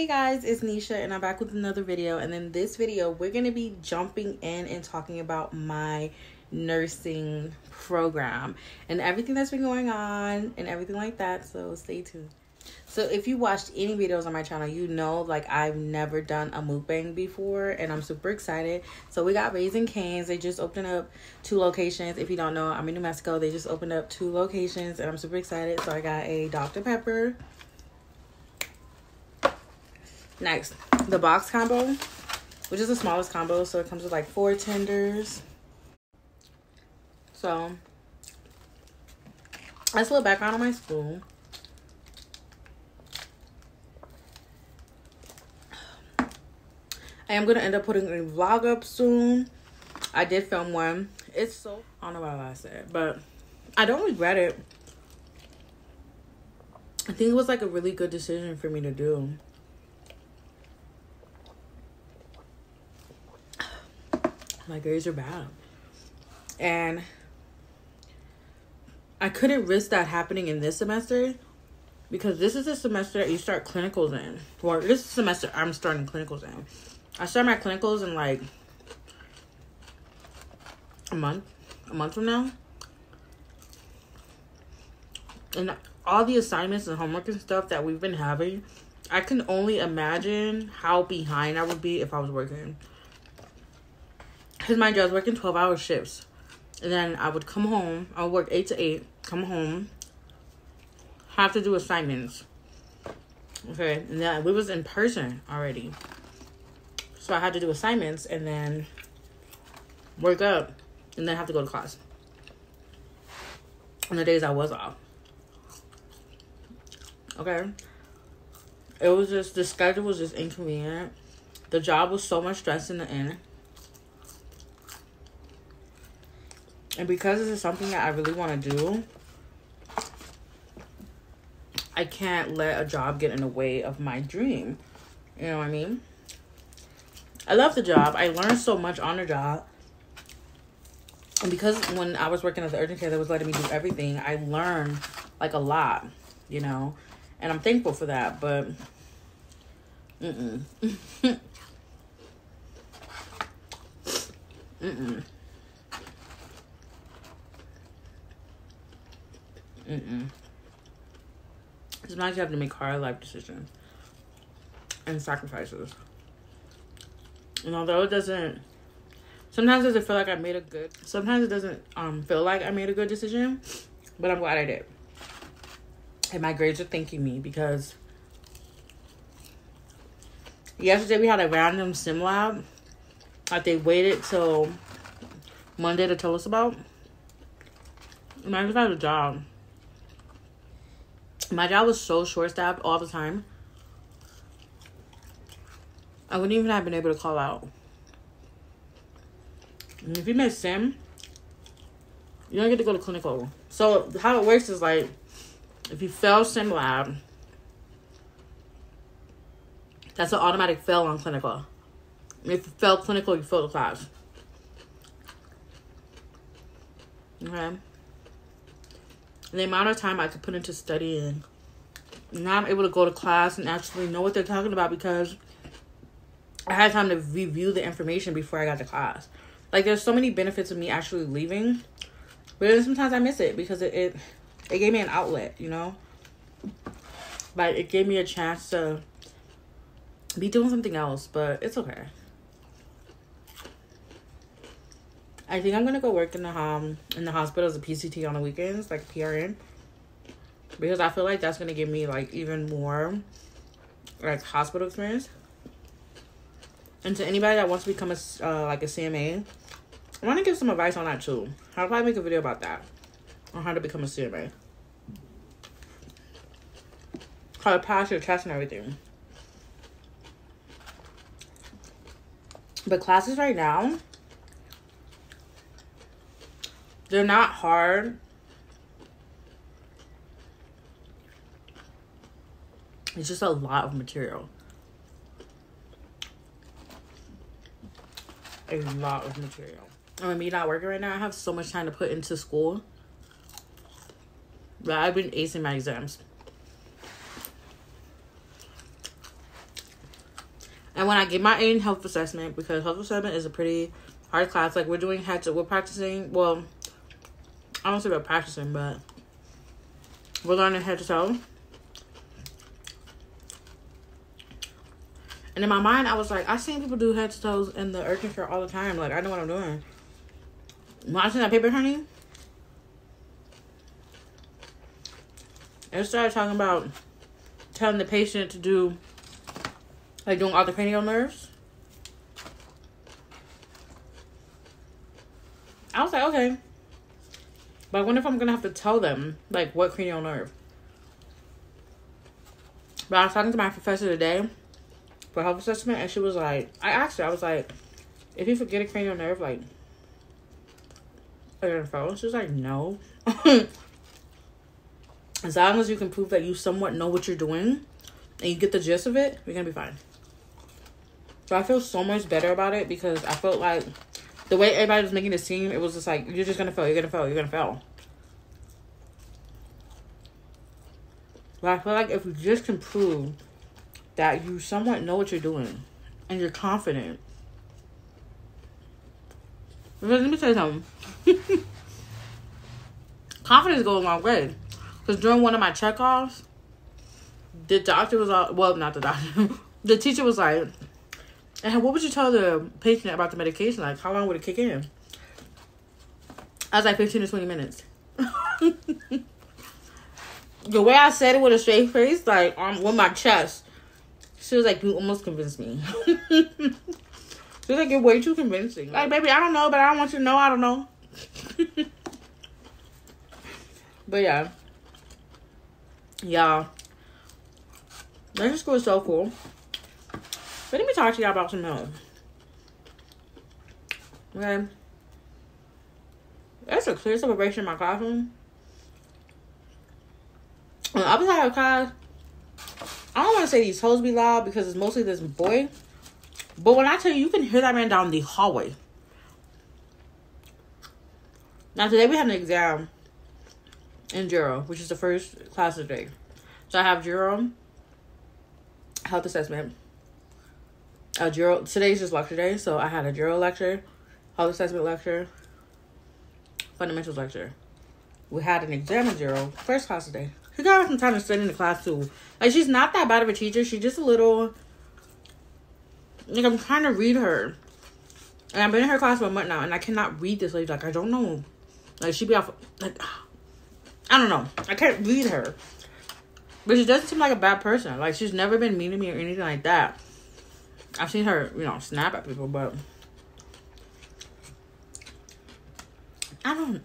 Hey guys, it's Nisha and I'm back with another video. And in this video, we're going to be jumping in and talking about my nursing program and everything that's been going on and everything like that. So stay tuned. So if you watched any videos on my channel, you know like I've never done a mukbang before and I'm super excited. So we got Raising Cane's. They just opened up two locations. If you don't know, I'm in New Mexico. They just opened up two locations and I'm super excited. So I got a Dr. Pepper Next, the box combo, which is the smallest combo. So it comes with like four tenders. So that's a little background on my school. I am going to end up putting a vlog up soon. I did film one. It's so, I don't know what I said, but I don't regret it. I think it was like a really good decision for me to do. My grades are bad. And I couldn't risk that happening in this semester because this is the semester that you start clinicals in. Or this semester I'm starting clinicals in. I start my clinicals in like a month, a month from now. And all the assignments and homework and stuff that we've been having, I can only imagine how behind I would be if I was working. Because mind you, I was working 12 hour shifts. And then I would come home. I would work 8 to 8, come home, have to do assignments. Okay, and then we was in person already. So I had to do assignments and then work up and then have to go to class. On the days I was off. Okay. It was just, the schedule was just inconvenient. The job was so much stress in the end. And because this is something that I really want to do, I can't let a job get in the way of my dream. You know what I mean? I love the job. I learned so much on the job. And because when I was working at the urgent care, that was letting me do everything, I learned like a lot, you know? And I'm thankful for that, but mm-mm. mm-mm. Mm-mm. Sometimes you have to make hard life decisions and sacrifices. And although it doesn't, sometimes it doesn't feel like I made a good, sometimes it doesn't um feel like I made a good decision, but I'm glad I did. And my grades are thanking me because yesterday we had a random sim lab that they waited till Monday to tell us about. And I had a job. My job was so short staffed all the time. I wouldn't even have been able to call out. And if you miss sim, you don't get to go to clinical. So how it works is like, if you fail sim lab, that's an automatic fail on clinical. If you fail clinical, you fail the class. Okay the amount of time I could put into studying. Now I'm able to go to class and actually know what they're talking about because I had time to review the information before I got to class. Like there's so many benefits of me actually leaving, but then sometimes I miss it because it it, it gave me an outlet, you know. Like it gave me a chance to be doing something else, but it's okay. I think I'm gonna go work in the um in the hospital as a PCT on the weekends, like PRN, because I feel like that's gonna give me like even more like hospital experience. And to anybody that wants to become a uh, like a CMA, I want to give some advice on that too. I'll probably make a video about that on how to become a CMA, how to pass your test and everything. But classes right now they're not hard. It's just a lot of material. A lot of material. I mean, me not working right now, I have so much time to put into school. But I've been acing my exams. And when I get my A in health assessment, because health assessment is a pretty hard class, like we're doing to, we're practicing, well, I don't say practicing, but we're learning head to toe. And in my mind, I was like, I've seen people do head to toes in the urgent care all the time. Like, I know what I'm doing. Watching that paper, honey. And started talking about telling the patient to do, like, doing all the cranial nerves. I was like, okay. But I wonder if I'm gonna have to tell them, like, what cranial nerve. But I was talking to my professor today for health assessment, and she was like, I asked her, I was like, if you forget a cranial nerve, like, are you fall? She was like, no. as long as you can prove that you somewhat know what you're doing and you get the gist of it, you're gonna be fine. So I feel so much better about it because I felt like the way everybody was making it seem, it was just like, you're just gonna fail, you're gonna fail, you're gonna fail. But I feel like if you just can prove that you somewhat know what you're doing and you're confident. Let me tell you something. Confidence goes a long way. Because during one of my checkoffs, the doctor was all, well, not the doctor, the teacher was like, and what would you tell the patient about the medication? Like, how long would it kick in? I was like, 15 to 20 minutes. the way I said it with a straight face, like, on with my chest, she was like, you almost convinced me. she was like, you're way too convincing. Like, baby, I don't know, but I don't want you to know I don't know. but yeah. Y'all. Nursing school is so cool. But let me talk to y'all about some health. Okay. That's a clear separation in my classroom. On the other side of class, I don't want to say these hoes be loud because it's mostly this boy. But when I tell you, you can hear that man down the hallway. Now, today we have an exam in Juro, which is the first class of the day. So I have Juro, health assessment. A Juro, today's just lecture day, so I had a Juro lecture, health assessment lecture, fundamentals lecture. We had an exam Juro, first class today. She got some time to study in the class too. Like she's not that bad of a teacher. She's just a little like I'm trying to read her. And I've been in her class for a month now and I cannot read this lady. Like I don't know. Like she be off like I don't know. I can't read her. But she doesn't seem like a bad person. Like she's never been mean to me or anything like that. I've seen her, you know, snap at people, but I don't know.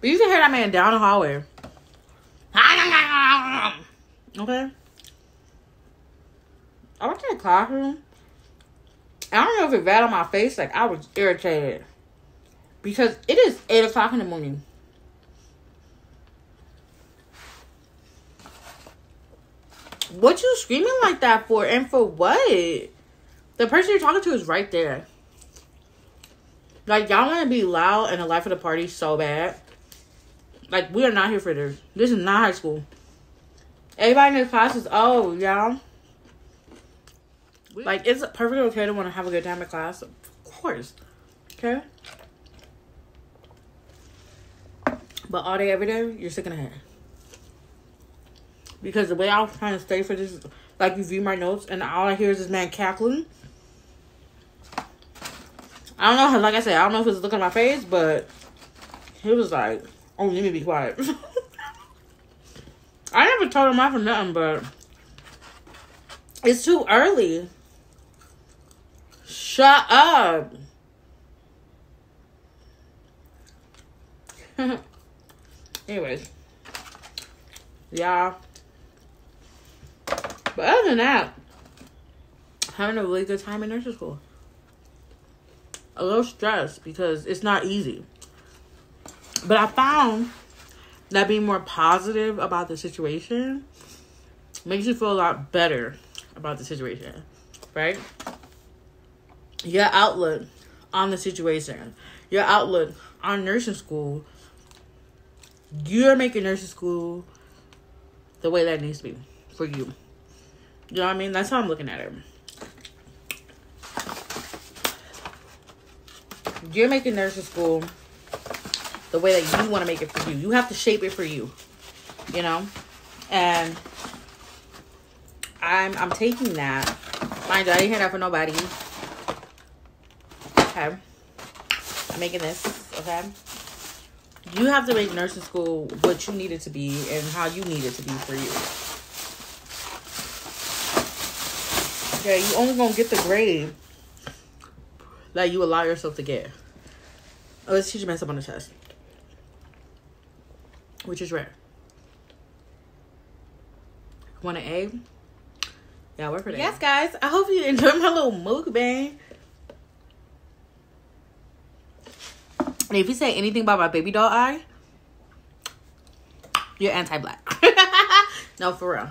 But you can hear that man down the hallway. Okay. I went to the classroom. I don't know if it ran on my face. Like, I was irritated. Because it is 8 o'clock in the morning. What you screaming like that for? And for what? The person you're talking to is right there. Like, y'all want to be loud and the life of the party so bad. Like, we are not here for this. This is not high school. Everybody in this class is old, y'all. Like, it's perfectly okay to want to have a good time in class. Of course. Okay? But all day, every day, you're sick in the head. Because the way I was trying to stay for this, like, you view my notes, and all I hear is this man cackling. I don't know, like I said, I don't know if it's looking at my face, but he was like, Oh, let me be quiet. I never told him off for nothing, but it's too early. Shut up. Anyways. Yeah. But other than that, having a really good time in nursing school. A little stressed because it's not easy. But I found that being more positive about the situation makes you feel a lot better about the situation, right? Your outlook on the situation, your outlook on nursing school, you're making nursing school the way that needs to be for you. You know what I mean? That's how I'm looking at it. You're making nursing school the way that you want to make it for you. You have to shape it for you. You know? And I'm I'm taking that. Mind you, I didn't hear that for nobody. Okay. I'm making this, okay? You have to make nursing school what you need it to be and how you need it to be for you. Okay, you only gonna get the grade that you allow yourself to get. Oh, let's teach you mess up on the test. Which is rare. Want an A? Yeah, work for that. Yes, guys. I hope you enjoyed my little mukbang. And if you say anything about my baby doll eye, you're anti-black. no, for real.